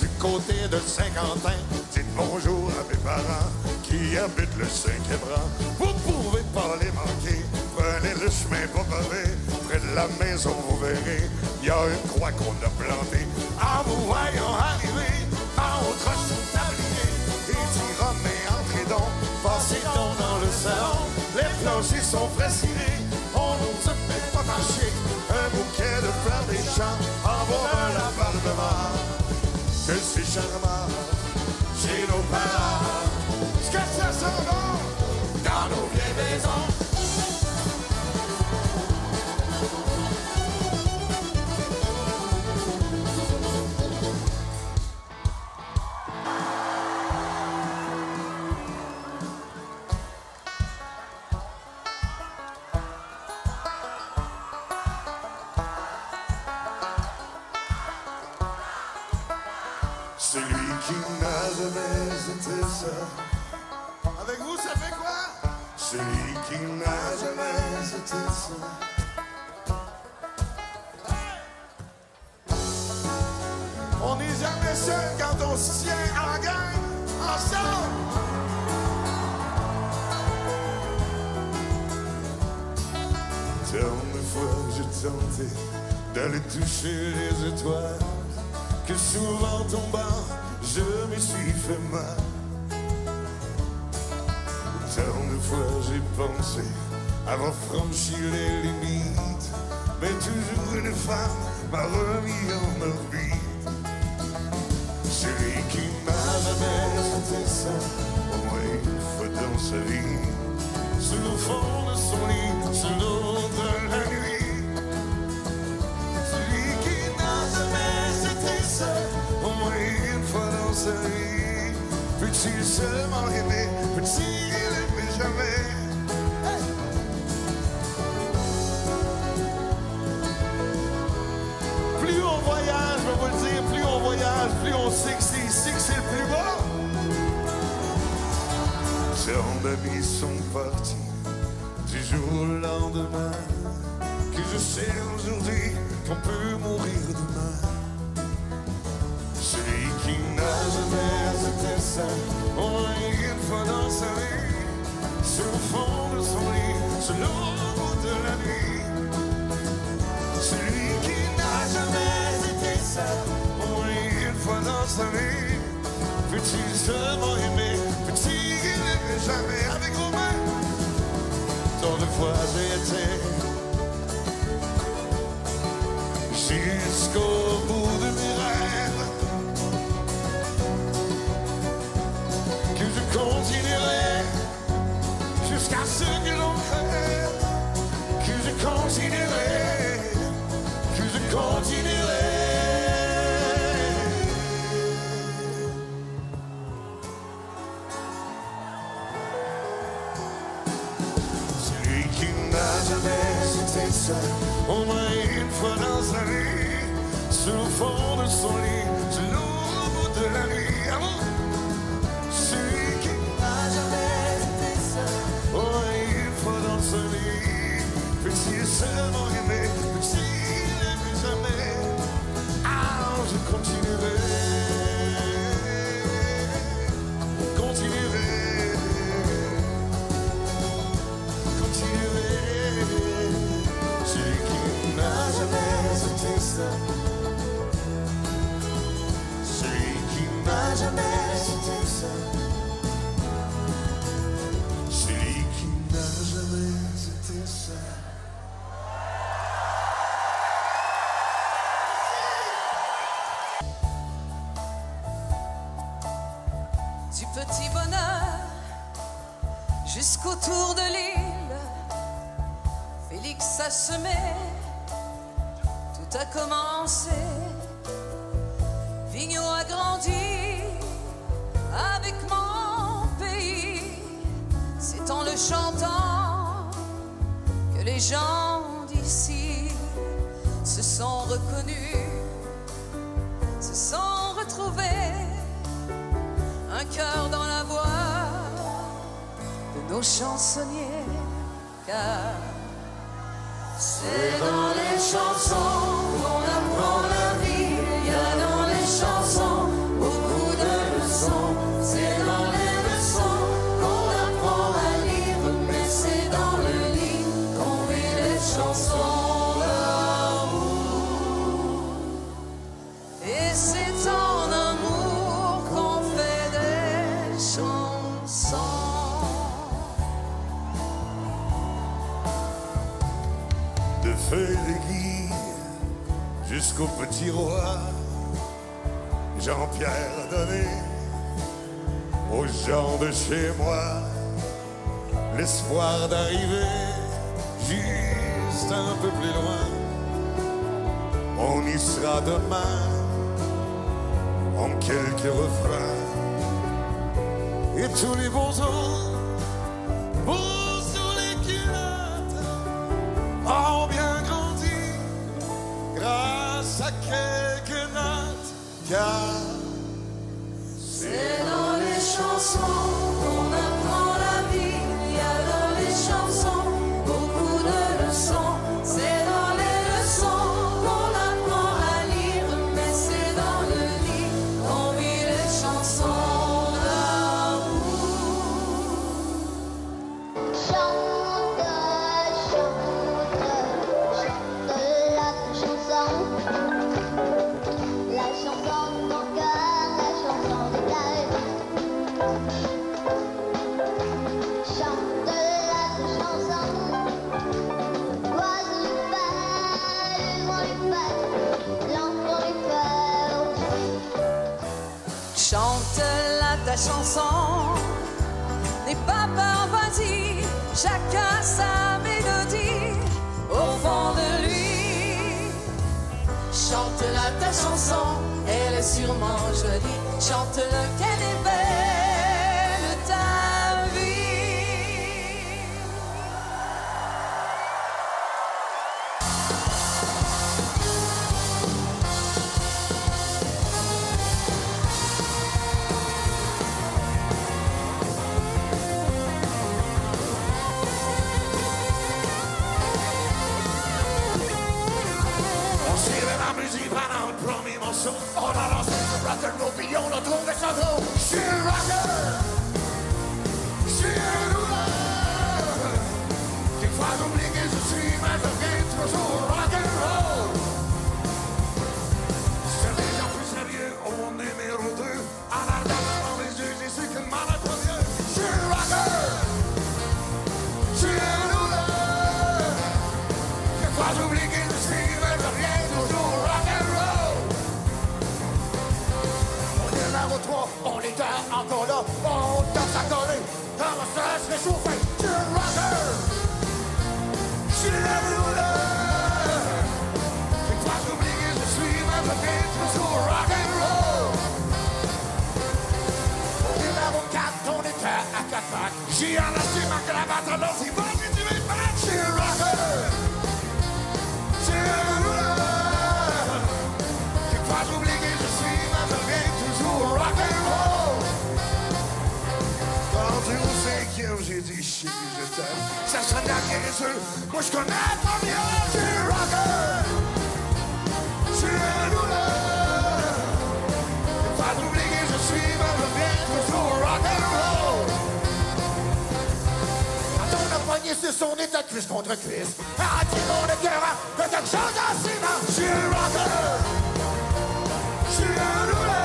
du côté de Saint-Quentin. Dites bonjour à mes parents qui habitent le cinquième rang. Vous pouvez pas les manquer. Prenez le chemin pas pavé. Près de la maison, vous verrez, il y a une croix qu'on a plantée. En vous voyant arriver, haut croche son tablier. Et dit mais entrez donc, passez donc dans le salon. Les planchers sont fraîcirés, on nous Que c'est charmant, chez nos parents. Ce que ça bon, dans nos vieilles maisons. Celui qui n'a jamais été seul. Avec vous, ça fait quoi? Celui qui n'a jamais été seul. On n'est jamais seul quand on se tient en gang, ensemble. Tant de fois j'ai tenté d'aller toucher les étoiles que souvent tombant, je me suis fait mal. Tant de fois j'ai pensé avoir franchi les limites, mais toujours une femme m'a remis en orbite. Celui qui m'a jamais été seul, au moins une fois dans sa vie, sous le fond de son lit, sous l'eau de la nuit. Peut-il seulement aimer, peut-il aimer jamais? Plus on voyage, je vais vous le dire, plus on voyage, plus on sait que c'est ici que c'est le plus beau. Tant d'amis sont partis du jour au lendemain que je sais aujourd'hui qu'on peut mourir demain. Jamais été seul, au moins une fois dans sa vie, sur le fond de son lit, sur l'eau de la nuit. Celui qui n'a jamais été seul, au moins une fois dans sa vie, peut-il seulement aimer, peut-il aimer jamais avec vos mains? Tant de fois j'ai été jusqu'au bout peut-il seulement aimer, peut-il aimer jamais? Ah, je continuerai, continuerai. Semé, tout a commencé. Vigneault a grandi avec mon pays. C'est en le chantant que les gens d'ici se sont reconnus, se sont retrouvés un cœur dans la voix de nos chansonniers, car c'est dans les chansons qu'on apprend jusqu'au petit roi. Jean-Pierre donné aux gens de chez moi l'espoir d'arriver juste un peu plus loin. On y sera demain en quelques refrains. Et tous les bons ans, chanson. N'aie pas peur, vas-y. Chacun sa mélodie au fond de lui. Chante la ta chanson, elle est sûrement jolie. Chante-le qu'elle est belle musique pendant le premier morceau. On a lancé ce rock'n'roll puis on a trouvé ça drôle. Je suis comment ça se réchauffer, je suis un rocker, je suis un rouleur. Quelquefois j'oublie que je suis, mais je viens toujours rock'n'roll. On est là au 4, on était à 4 pattes, j'ai enlacé ma cravate, alors c'est bon, j'ai chier, je t'aime. Ça sonne la guérisseur. Moi je connais pas bien. Un rocker. Un rouleur. Quelquefois j'oublie que je suis, je viens toujours rock'n'roll. Quand on a poigné sur son état de cuisse contre cuisse, a attiré mon cœur de quelque chose à ciment. Je suis rocker, je suis un rouleur.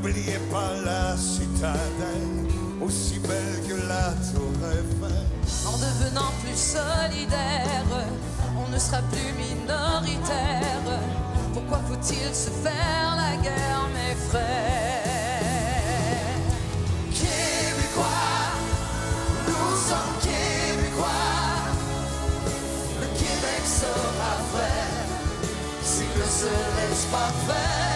N'oubliez pas la citadelle, aussi belle que la tour Eiffel. En devenant plus solidaire, on ne sera plus minoritaire. Pourquoi faut-il se faire la guerre, mes frères? Québécois, nous sommes Québécois. Le Québec sera vrai s'il ne se laisse pas faire.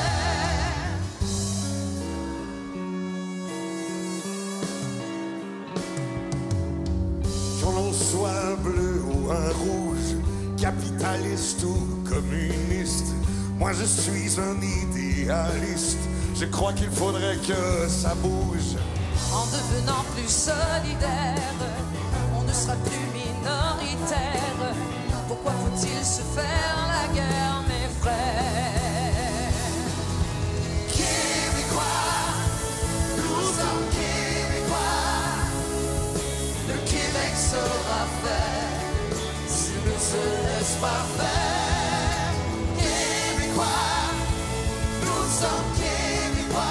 Rouge, capitaliste ou communiste, moi je suis un idéaliste. Je crois qu'il faudrait que ça bouge. En devenant plus solidaire, on ne sera plus minoritaire. Pourquoi faut-il se faire la guerre, mes frères? Faire. Québécois, nous sommes Québécois.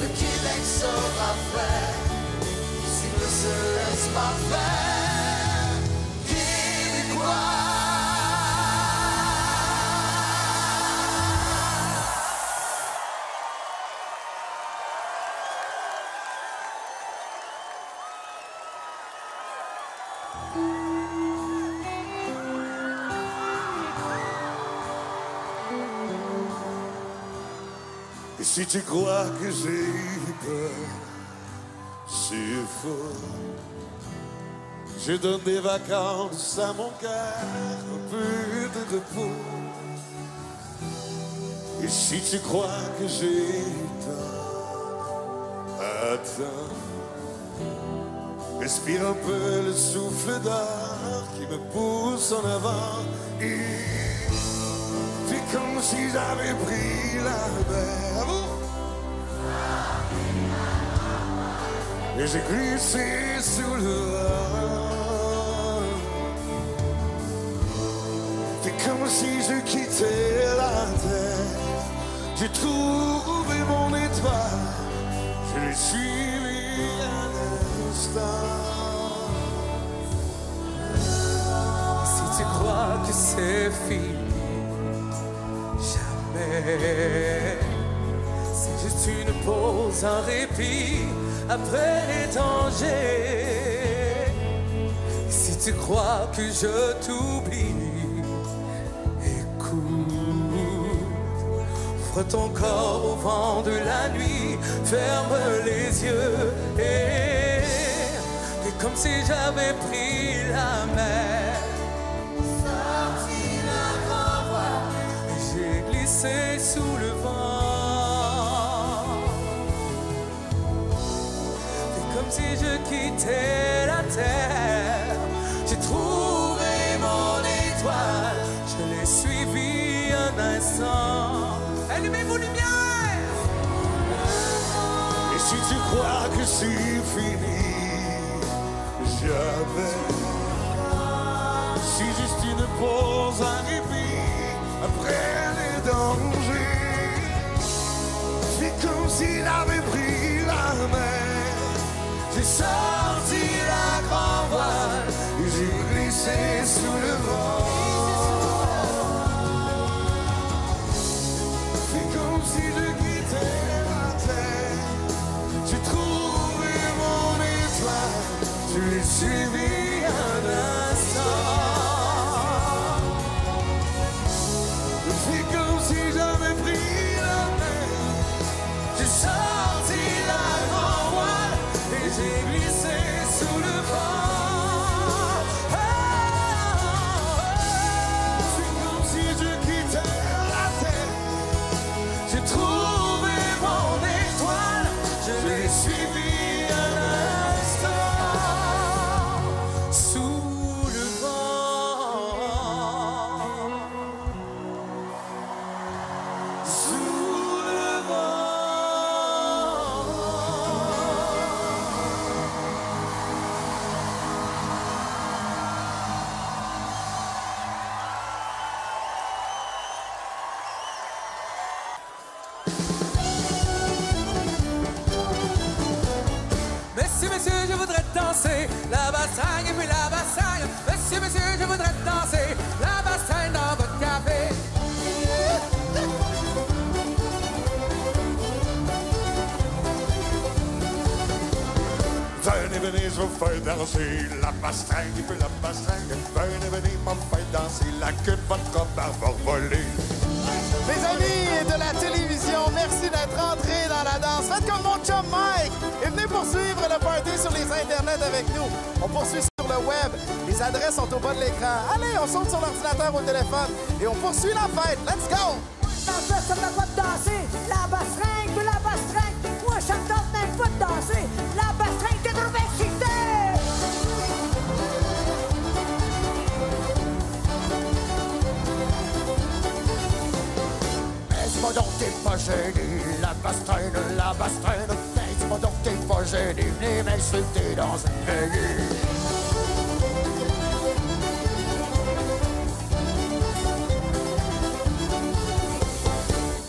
Le Québec sera faire s'il ne se laisse pas faire. Et si tu crois que j'ai eu peur, c'est faux. Je donne des vacances à mon cœur, un peu de repos. Et si tu crois que j'ai tort, attends. Respire un peu le souffle d'or qui me pousse en avant. Et comme si j'avais pris la mer. Et j'ai glissé sous le vent. Fais comme si je quittais la terre. J'ai trouvé mon étoile. Je l'ai suivi à l'instant. Si tu crois que c'est fini, C'est juste une pause, un répit après les dangers. Si tu crois que je t'oublie, écoute. Ouvre ton corps au vent de la nuit, ferme les yeux et fais comme si j'avais pris la mer. Glissé sous le vent. C'est comme si je quittais la terre. J'ai trouvé mon étoile. Je l'ai suivi un instant. Allumez vos lumières. Et si tu crois que c'est fini, jamais. Si juste une pause, J'ai sorti la grand voile. J'ai glissé sous le danser la bassagne et puis la bassagne. Monsieur, monsieur, je voudrais danser la bassagne dans votre café. Venez venez, je vous fais danser la bastringue, puis la bastringue. Venez, venez, me faire danser la queue de votre barbe va voler. Mes amis de la télévision, merci d'être entrés dans la danse. Faites comme mon chum poursuivre le party sur les internets avec nous. On poursuit sur le web. Les adresses sont au bas de l'écran. Allez, on saute sur l'ordinateur ou le téléphone et on poursuit la fête. Let's go! Dans ça, ça me pas de danser. La bastringue, puis la bastringue. Moi, ça me tente même pas de danser. La bastringue, t'es trop excité. Baisse-moi donc, t'es pas gêné, la bastringue, la bastringue. M'insulter dans.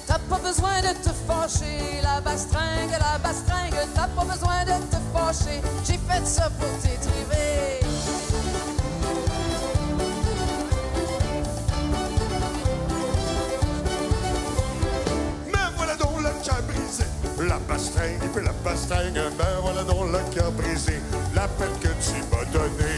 T'as pas besoin de te fâcher, la bastringue, la bastringue, t'as pas besoin de te fâcher, j'ai fait ça pour t'étriver. La bastringue, puis la bastringue. Mais voilà donc le cœur brisé, la peine que tu m'as donnée.